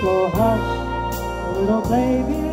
So hush, little baby,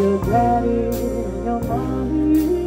your daddy and your mommy.